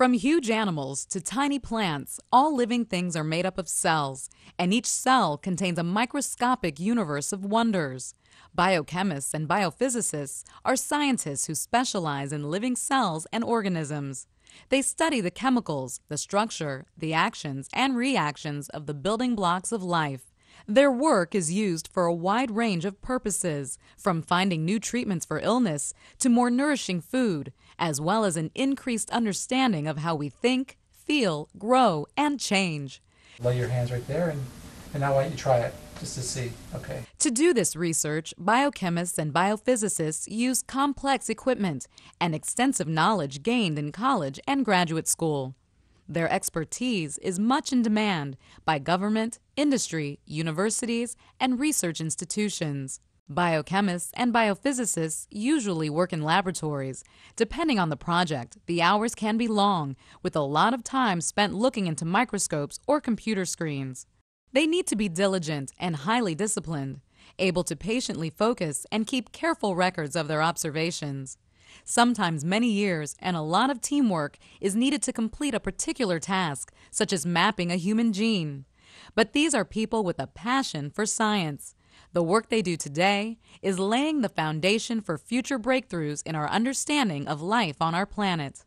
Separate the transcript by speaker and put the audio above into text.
Speaker 1: From huge animals to tiny plants, all living things are made up of cells, and each cell contains a microscopic universe of wonders. Biochemists and biophysicists are scientists who specialize in living cells and organisms. They study the chemicals, the structure, the actions, and reactions of the building blocks of life. Their work is used for a wide range of purposes, from finding new treatments for illness to more nourishing food, as well as an increased understanding of how we think, feel, grow, and change.
Speaker 2: Lay your hands right there, and, and now why don't you try it just to see? Okay.
Speaker 1: To do this research, biochemists and biophysicists use complex equipment and extensive knowledge gained in college and graduate school. Their expertise is much in demand by government, industry, universities, and research institutions. Biochemists and biophysicists usually work in laboratories. Depending on the project, the hours can be long, with a lot of time spent looking into microscopes or computer screens. They need to be diligent and highly disciplined, able to patiently focus and keep careful records of their observations. Sometimes many years and a lot of teamwork is needed to complete a particular task, such as mapping a human gene. But these are people with a passion for science. The work they do today is laying the foundation for future breakthroughs in our understanding of life on our planet.